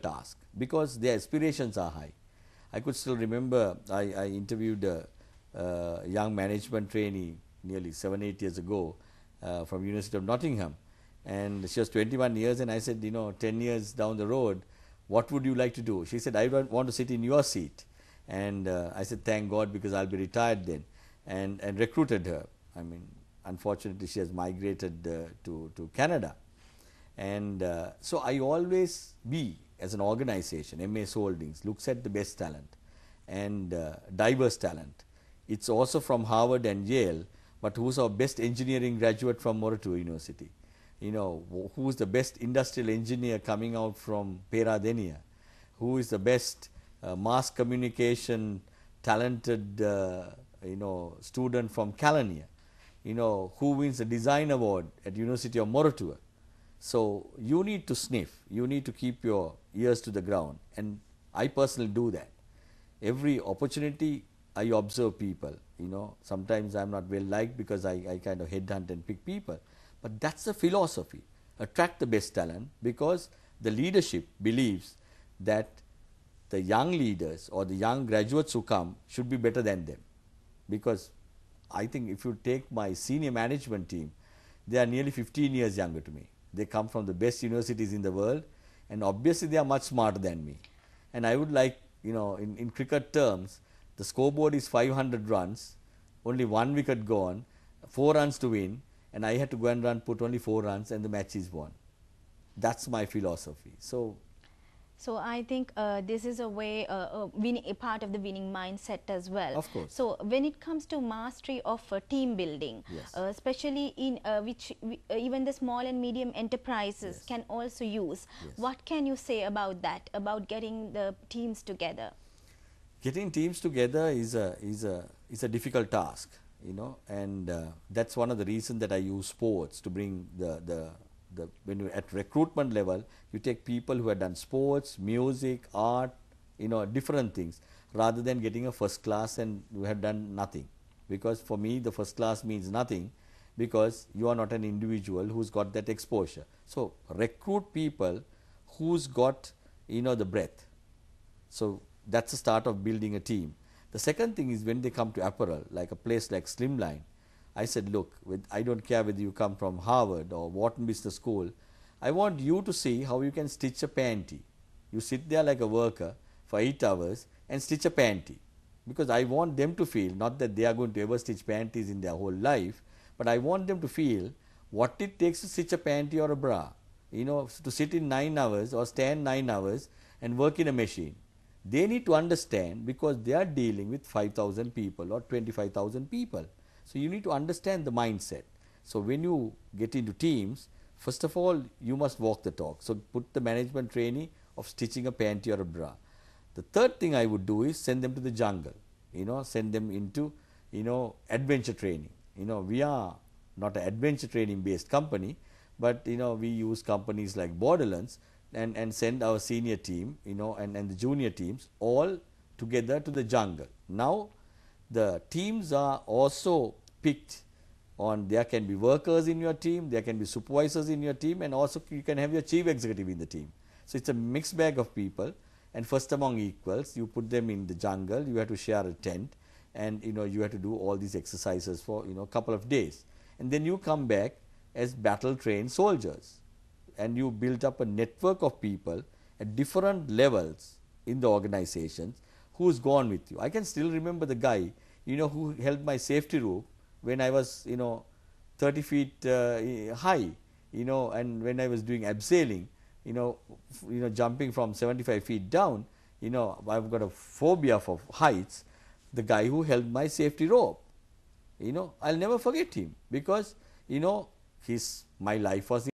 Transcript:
task because their aspirations are high. I could still remember I, I interviewed a, a, young management trainee nearly seven, eight years ago uh, from University of Nottingham and she was 21 years and I said, you know, 10 years down the road, what would you like to do? She said, I don't want to sit in your seat. And uh, I said, thank God because I'll be retired then and, and recruited her. I mean, unfortunately she has migrated uh, to, to Canada. And uh, so I always be as an organization, MAS Holdings looks at the best talent and uh, diverse talent. It's also from Harvard and Yale, but who's our best engineering graduate from Moratuwa University? You know, who's the best industrial engineer coming out from Peradeniya? Who is the best uh, mass communication talented, uh, you know, student from Kelaniya? You know, who wins the design award at University of Moratuwa? So, you need to sniff, you need to keep your ears to the ground. And I personally do that. Every opportunity I observe people, you know, sometimes I am not well liked because I, I kind of headhunt and pick people, but that is the philosophy, attract the best talent because the leadership believes that the young leaders or the young graduates who come should be better than them. Because I think if you take my senior management team, they are nearly 15 years younger to me. They come from the best universities in the world and obviously they are much smarter than me. And I would like, you know, in, in cricket terms, the scoreboard is 500 runs, only one wicket gone, four runs to win, and I had to go and run, put only four runs, and the match is won. That's my philosophy. So so I think uh, this is a way, uh, uh, winning, a part of the winning mindset as well. Of course. So when it comes to mastery of uh, team building, yes. Uh, especially in uh, which we, even the small and medium enterprises yes. can also use, yes. what can you say about that, about getting the teams together? Getting teams together is a, is a, is a difficult task, you know, and that's one of the reasons that I use sports to bring the, the the when you at recruitment level you take people who have done sports music art you know different things rather than getting a first class and you have done nothing. Because for me the first class means nothing because you are not an individual who's got that exposure. So recruit people who's got you know the breadth. So that's the start of building a team. The second thing is when they come to apparel like a place like slimline I said, look, with, I don't care whether you come from Harvard or Wharton Business School. I want you to see how you can stitch a panty. You sit there like a worker for 8 hours and stitch a panty. Because I want them to feel, not that they are going to ever stitch panties in their whole life, but I want them to feel what it takes to stitch a panty or a bra. You know, to sit in 9 hours or stand 9 hours and work in a machine. They need to understand because they are dealing with 5,000 people or 25,000 people. So, you need to understand the mindset. So, when you get into teams, first of all you must walk the talk. So, put the management trainee of stitching a panty or a bra. The third thing I would do is send them to the jungle, you know, send them into, you know, adventure training. You know, we are not an adventure training based company, but you know, we use companies like Borderlands and, and send our senior team, you know, and, and the junior teams all together to the jungle. Now, the teams are also picked on there can be workers in your team, there can be supervisors in your team and also you can have your chief executive in the team. So, it is a mixed bag of people and first among equals you put them in the jungle, you have to share a tent and you know you have to do all these exercises for you know a couple of days and then you come back as battle trained soldiers and you build up a network of people at different levels in the organizations who's gone with you. I can still remember the guy you know who held my safety rope when I was you know 30 feet uh, high you know and when I was doing abseiling you know you know jumping from 75 feet down you know I've got a phobia for heights the guy who held my safety rope you know I'll never forget him because you know his my life was